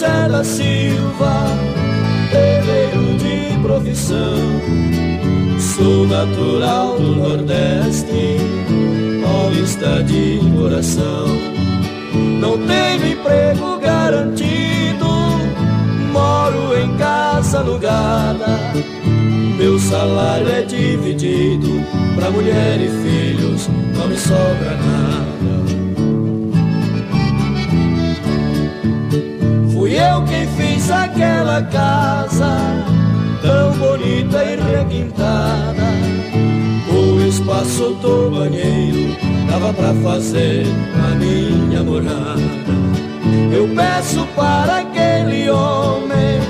Da Silva, pedreiro de profissão. Sou natural do Nordeste, paulista de coração. Não tenho emprego garantido, moro em casa alugada. Meu salário é dividido pra mulher e filhos, não me sobra nada. Quem fiz aquela casa tão bonita e requintada. O espaço do banheiro dava pra fazer a minha morada. Eu peço para aquele homem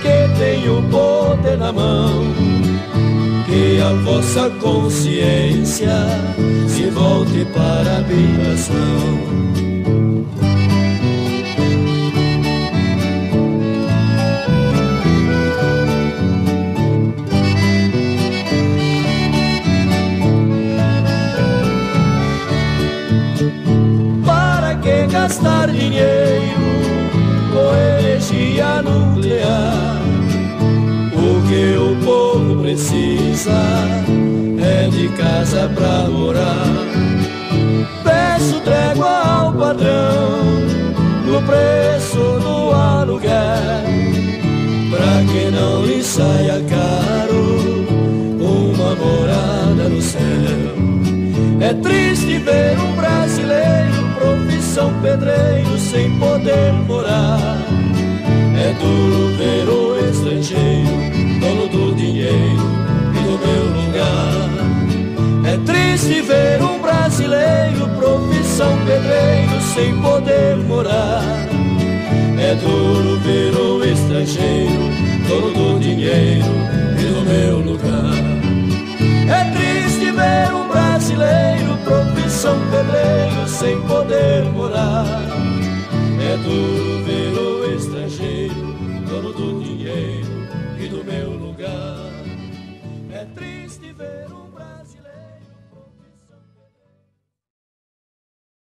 que tem o poder na mão que a vossa consciência se volte para a habitação. Gastar dinheiro com energia nuclear. O que o povo precisa é de casa pra morar. Peço trégua ao padrão no preço do aluguel, pra que não lhe saia caro uma morada no céu. É triste ver um pedreiro sem poder morar. É duro ver o estrangeiro, dono do dinheiro e do meu lugar. É triste ver um brasileiro, profissão pedreiro, sem poder morar. É duro ver o estrangeiro, dono do dinheiro e do meu lugar. É triste ver um brasileiro, profissão pedreiro, sem poder morar. Duro ver o estrangeiro, dono do dinheiro e do meu lugar. É triste ver brasileiro.